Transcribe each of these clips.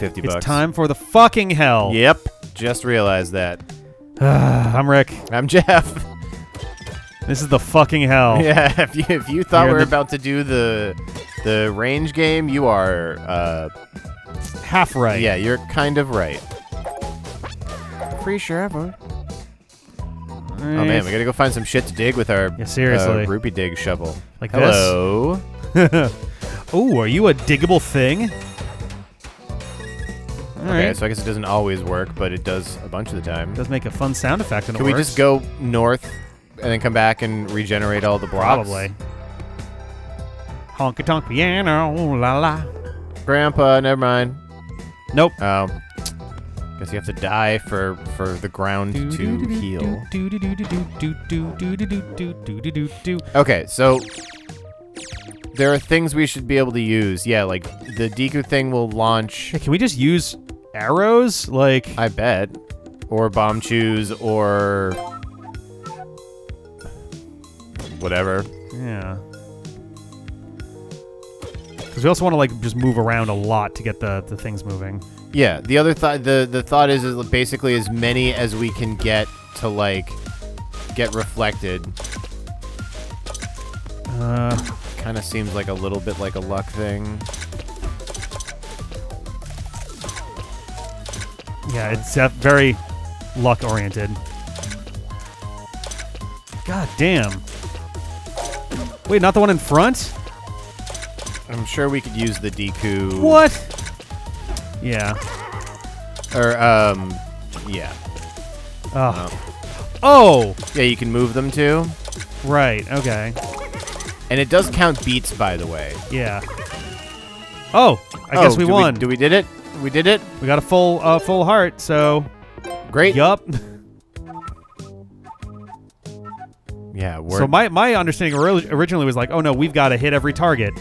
goodness. We 50 It's bucks. time for the fucking hell. Yep. Just realized that. I'm Rick. I'm Jeff. This is the fucking hell. Yeah, if you if you thought You're we were about to do the the range game, you are uh Half right. yeah, you're kind of right. Pretty sure ever. Oh man, we gotta go find some shit to dig with our Yeah, seriously. uh, rupee dig shovel. Like this. Hello. Oh, are you a diggable thing? All Okay, right. so I guess it doesn't always work, but it does a bunch of the time. does make a fun sound effect when Can we works. just go north and then come back and regenerate all the blocks? Probably. Honky tonk piano, la la. Grandpa, never mind. Nope. Oh. Guess you have to die for for the ground to heal. Okay, so there are things we should be able to use. Yeah, like the Deku thing will launch, can we just use arrows? Like, I bet, or bombchus or whatever. yeah. Because we also want to like just move around a lot to get the the things moving. Yeah, the other thought the the thought is is basically as many as we can get to like get reflected. Uh, Kind of seems like a little bit like a luck thing. yeah, it's uh, very luck oriented. God damn. Wait, not the one in front? I'm sure we could use the Deku. What? Yeah. Or um, yeah, Oh. Oh, yeah. You can move them too, right. Okay. And it does count beats, by the way. Yeah. Oh, I Oh, guess we won. do we did it? We did it. We got a full uh, full heart, so Great. yup. Yeah. We're, So my my understanding originally was like, oh no, we've got to hit every target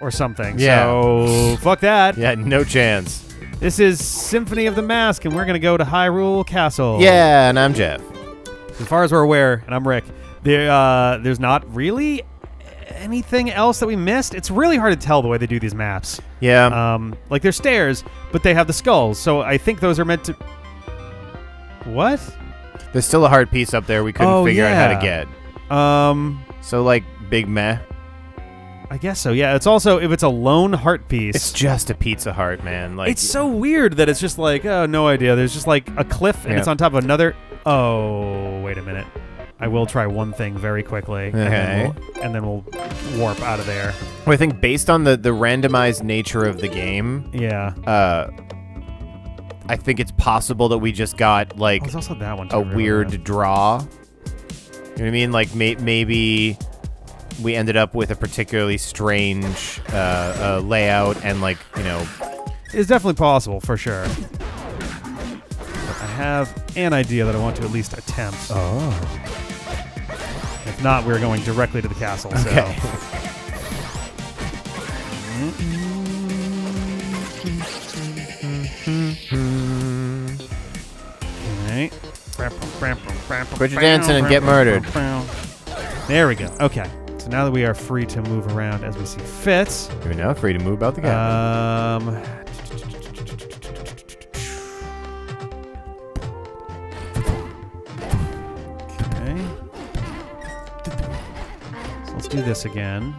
or something. Yeah. So fuck that. yeah. No chance. This is Symphony of the Mask, and we're gonna go to Hyrule Castle. Yeah. And I'm Jeff. As far as we're aware, and I'm Rick. There, uh, there's not really anything else that we missed. It's really hard to tell the way they do these maps. Yeah. Um, like they're stairs, but they have the skulls. So I think those are meant to. What? There's still a hard piece up there we couldn't Oh, figure out how to yeah. get. Um, So like big meh. I guess so. Yeah. It's also if it's a lone heart piece. It's just a Piece of Heart, man. Like it's so weird that it's just like, oh, no idea. There's just like a cliff and Yeah. it's on top of another. Oh, wait a minute. I will try one thing very quickly, and, then we'll, and then we'll warp out of there. Well, I think based on the the randomized nature of the game, Yeah. uh, I think it's possible that we just got like Oh, also that one. A weird draw. You know what I mean? Like may- maybe we ended up with a particularly strange uh, uh, layout and like you know It's definitely possible for sure. But I have an idea that I want to at least attempt. oh If not, we're going directly to the castle. So. okay Okay. Quit your dancing and get murdered. There we go. Okay. So now that we are free to move around as we see fit, We're now free to move about the game. um, do this again.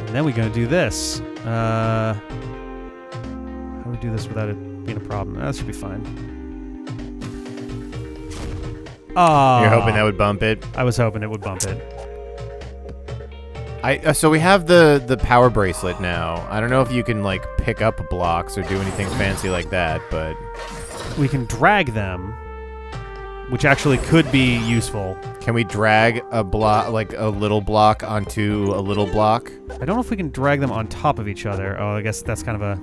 And then we're going to do this. Uh, how do we do this without it being a problem? That should be fine. Ah, you're hoping that would bump it. I was hoping it would bump it. I uh, so we have the the power bracelet now. I don't know if you can like pick up blocks or do anything fancy like that, but We can drag them, which actually could be useful. can we drag a block like a little block onto a little block? I don't know if we can drag them on top of each other. Oh, I guess that's kind of a.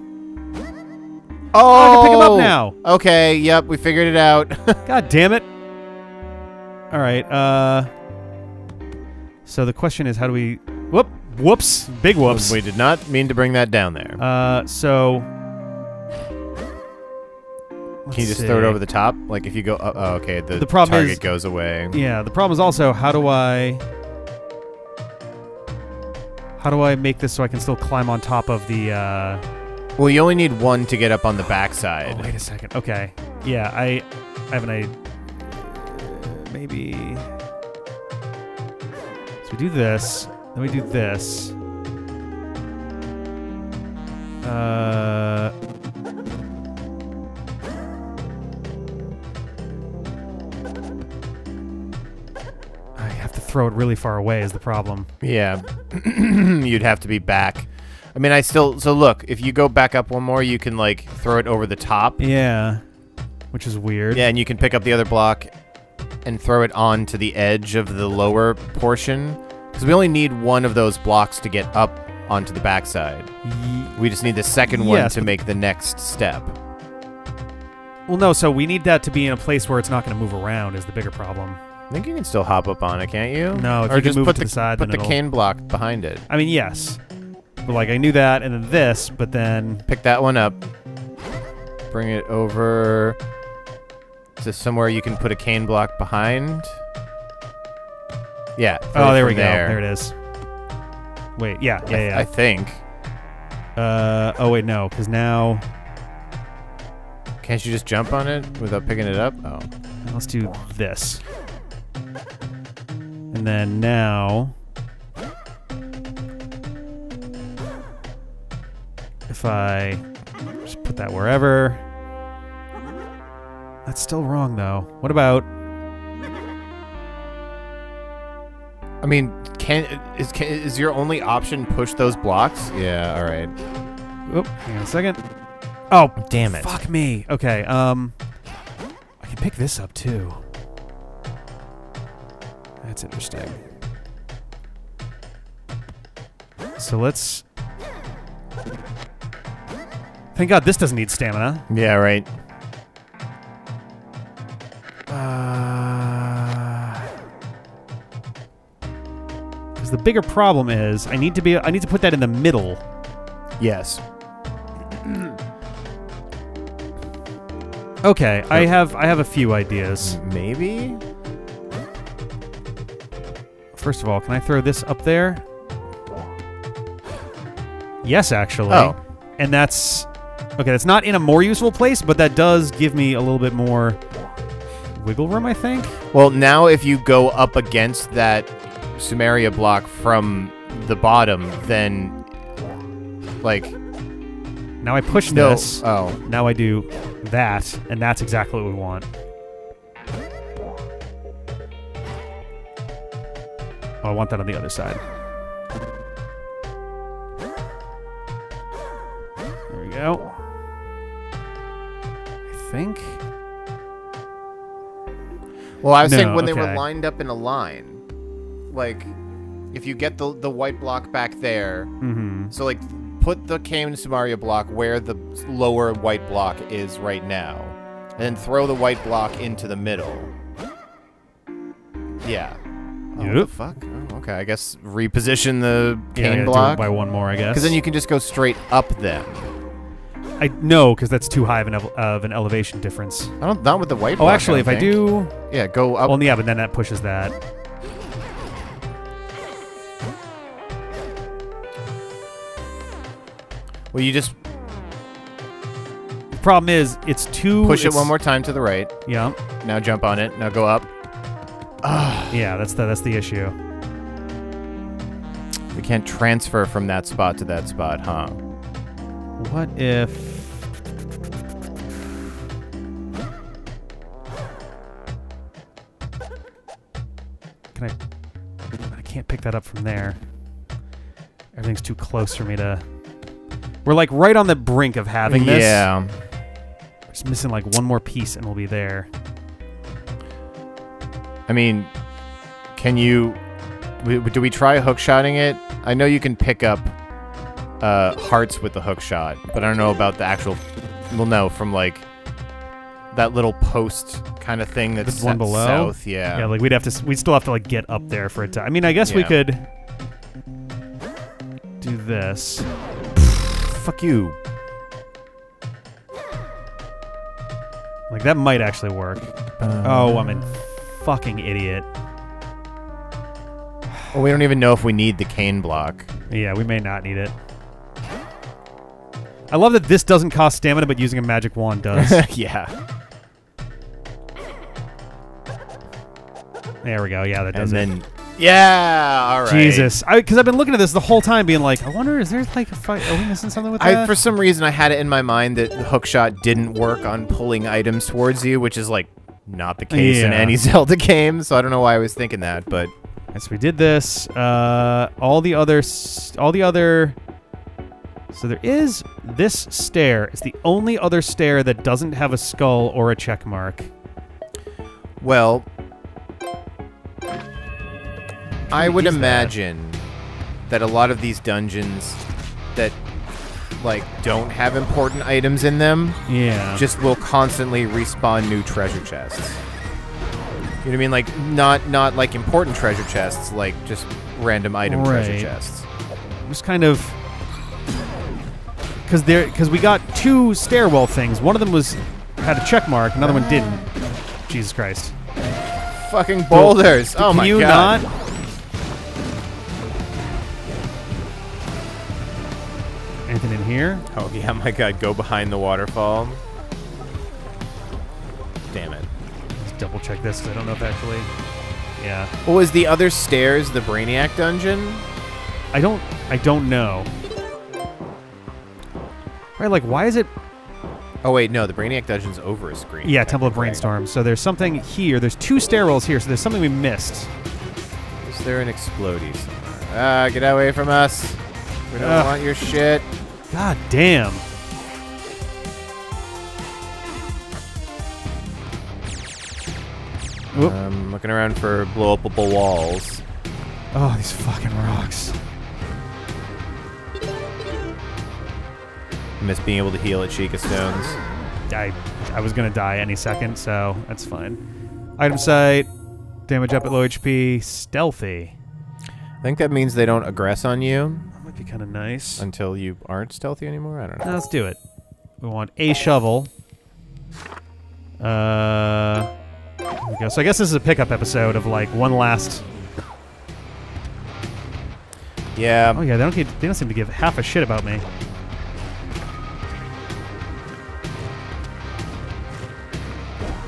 Oh, I can pick them up now. Okay, yep, we figured it out. God damn it! All right. Uh. So the question is, how do we? Whoop! Whoops! Big whoops. we did not mean to bring that down there. Uh. So. Can you let's just throw it over the top? Like if you go, oh, oh, okay, the, The problem target is- goes away. Yeah. The problem is also how do I? How do I make this so I can still climb on top of the? Uh... Well, you only need one to get up on the backside. Oh, wait a second. Okay. Yeah, I, I have an idea. Maybe. So we do this. Then we do this. Uh. Throw it really far away is the problem. Yeah, you'd have to be back. I mean, I still. So look, if you go back up one more, you can like throw it over the top. Yeah. Which is weird. Yeah, and you can pick up the other block and throw it onto the edge of the lower portion. Because we only need one of those blocks to get up onto the backside. Ye- We just need the second one Yes, to make the next step. well, no, so we need that to be in a place where it's not going to move around is the bigger problem. I think you can still hop up on it, can't you? No, or you just put to the side, put the it'll- cane block behind it. I mean, yes. But like I knew that and then this, but then Pick that one up. Bring it over to somewhere you can put a cane block behind. Yeah. Oh, there we go. there. There it is. Wait, yeah, I, yeah, I think. Uh oh wait, no, cuz now Can't you just jump on it without picking it up? Oh. let's do this. And then now if I just put that wherever That's still wrong though. What about I mean, can is can, is your only option push those blocks? Yeah, all right. Oop, hang on a second. Oh, Damn it. Fuck me. Okay, um I can pick this up too. That's interesting. So let's Thank God this doesn't need stamina. Yeah, right. Uh Cuz the bigger problem is I need to be I need to put that in the middle. Yes. Okay, I have I have a few ideas. Maybe? First of all, can I throw this up there? Yes, actually. Oh. And that's okay. That's not in a more useful place, but that does give me a little bit more wiggle room. I think. Well, now if you go up against that Somaria block from the bottom, then like Now I push no. this. Oh, Now I do that, and that's exactly what we want. Oh, I want that on the other side. There we go. I think. well, I was saying No, when they were lined up in a line, like if you get the the white block back there, Mm-hmm. so like put the Kame Somaria block where the lower white block is right now, and then throw the white block into the middle. Yeah. Oh, what the fuck? Oh, okay, I guess reposition the Yeah, I cane it block. by one more, I guess. Because then you can just go straight up them. I no, because that's too high of an of an elevation difference. I don't not with the white. Oh, block, actually, if don't I do, yeah, go up. well, yeah, but then that pushes that. well, you just The problem is, it's too. push it one more time to the right. Yeah, Now jump on it. Now go up. Yeah, that's the that's the issue. We can't transfer from that spot to that spot, huh? What if? Can I? I can't pick that up from there. Everything's too close for me to. We're like right on the brink of having this. Yeah. Just missing like one more piece and we'll be there. I mean, can you? Do we try hook shotting it? I know you can pick up uh, hearts with the hook shot, but I don't know about the actual. Well, no, from like that little post kind of thing that's The one below? south. Yeah. Yeah, like we'd have to. We'd still have to like get up there for it to. I mean, I guess we could do this. Fuck you. Like that might actually work. Oh, I'm a fucking idiot. Well, we don't even know if we need the cane block. Yeah, we may not need it. I love that this doesn't cost stamina, but using a magic wand does. yeah. there we go. Yeah, that And does it. then, yeah, all right. Jesus, because I've been looking at this the whole time, being like, I wonder, is there like a fight? Are we missing something with I, that? for some reason, I had it in my mind that the hook shot didn't work on pulling items towards you, which is like not the case in any Zelda game. So I don't know why I was thinking that, but as we did this. Uh, all the other, all the other. So there is this stair. It's the only other stair that doesn't have a skull or a check mark. well, I would is that? imagine that a lot of these dungeons that like don't have important items in them Yeah. just will constantly respawn new treasure chests. You know what I mean? Like not not like important treasure chests, like just random item treasure Right. chests. just kind of because there because we got two stairwell things. One of them was had a check mark. Another one didn't. Jesus Christ! Fucking boulders! oh my you god! not? Here? Oh yeah, my god! Go behind the waterfall. Damn it! Let's double check this I don't know if actually. Yeah, What was the other stairs? The Brainiac dungeon? I don't. I don't know. Right, like why is it? Oh wait, no, the Brainiac dungeon's over a screen. Yeah, Temple of. Brainstorm. So there's something here. There's two stairwells here. So there's something we missed. Is there an explodey somewhere? Ah, get away from us! We don't want your shit. God damn. I'm looking around for blow upable walls. Oh, these fucking rocks. Miss being able to heal at Sheikah Stones. I I was gonna die any second, so that's fine. Item sight, damage up at low HP, stealthy. I think that means they don't aggress on you That might be kind of nice. until you aren't stealthy anymore. I don't know. Now let's do it. We want a shovel. Uh, we go. So I guess this is a pickup episode of like one last. Yeah. Oh yeah, they don't they don't seem to give half a shit about me.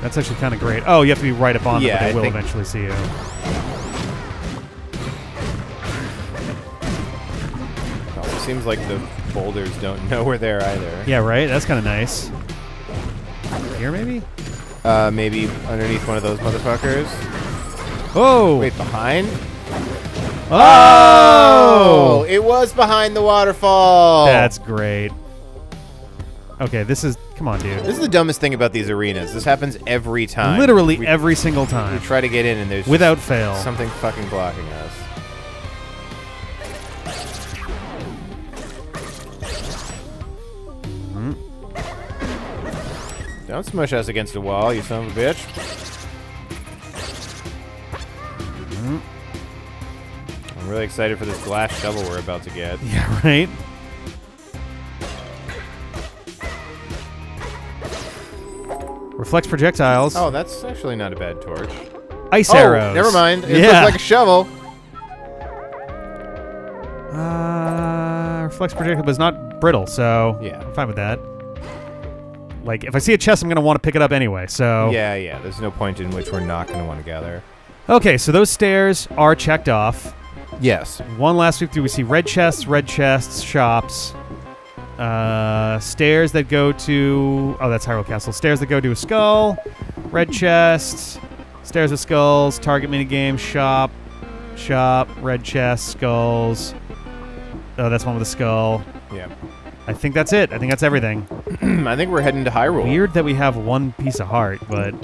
That's actually kind of great. Oh, you have to be right up on them, but they I will eventually see you. Seems like the boulders don't know we're there either. Yeah, right. That's kind of nice. Here, maybe. Uh, maybe underneath one of those motherfuckers. Oh. Wait, behind? Oh. It was behind the waterfall. That's great. Okay, this is. Come on, dude. This is the dumbest thing about these arenas. This happens every time. Literally we, every single time. we try to get in and there's without fail. something fucking blocking us. Don't smush us against the wall, you son of a bitch. I'm really excited for this glass shovel we're about to get. Yeah, right. Reflects projectiles. Oh, that's actually not a bad torch. Ice oh, arrows. never mind. It yeah. looks like a shovel. uh, reflects projectile, but it's not brittle, so Yeah. I'm fine with that. Like, if I see a chest, I'm gonna want to pick it up anyway. So Yeah, yeah. There's no point in which we're not going to want to gather. okay, so those stairs are checked off. Yes. One last week through, we see red chests, red chests, shops, uh, stairs that go to. Oh, that's Hyrule Castle. Stairs that go to a skull, red chest, stairs with skulls, target minigame, shop, shop, red chest, skulls. Oh, that's one with a skull. Yeah. I think that's it. I think that's everything. I think we're heading to Hyrule. Weird that we have one piece of heart, but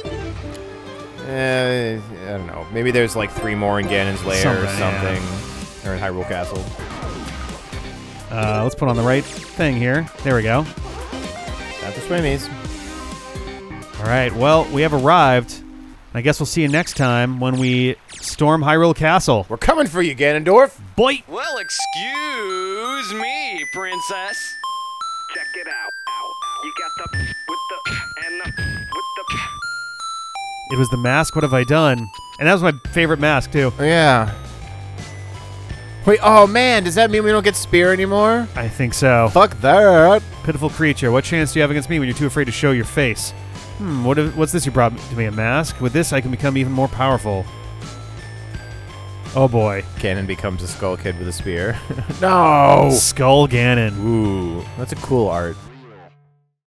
Uh, I don't know. Maybe there's like three more in Ganon's lair or Something, yeah. something. Or in Hyrule Castle. uh, let's put on the right thing here. There we go. Not the swimmies. All right. Well, we have arrived. I guess we'll see you next time when we storm Hyrule Castle. We're coming for you, Ganondorf. Boy. Well, excuse me, princess. Check it out. You got the with the and the with the. It was the mask. What have I done? And that was my favorite mask too. Yeah. Wait, oh man, does that mean we don't get spear anymore? I think so. Fuck that. Pitiful creature, what chance do you have against me when you're too afraid to show your face? Hmm, what if, what's this you brought to me? A mask? With this, I can become even more powerful. Oh boy. Ganon becomes a skull kid with a spear. no. Skull Ganon. Ooh, that's a cool art.